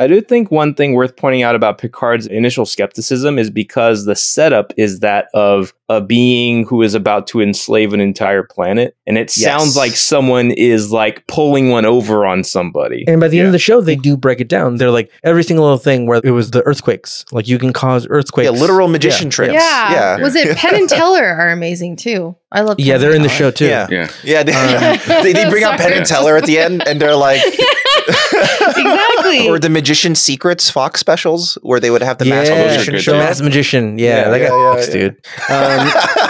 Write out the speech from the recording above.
I do think one thing worth pointing out about Picard's initial skepticism is because the setup is that of a being who is about to enslave an entire planet. And it Yes. sounds like someone is like pulling one over on somebody. And by the end of the show, they do break it down. They're like every single little thing where it was the earthquakes. Like you can cause earthquakes. Yeah, literal magician Yeah. tricks. Yeah. Yeah. Was it Penn and Teller are amazing too? I love. Yeah, they're and in the show too. Yeah. Yeah. Yeah, they, Uh, they, they bring out Penn and Teller at the end, and they're like, exactly. or the Magician Secrets Fox specials, where they would have the masked Yeah, those magician show. the mask magician. Yeah, Yeah, that yeah, guy yeah, fucks, yeah. dude. Um,